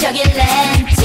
juggling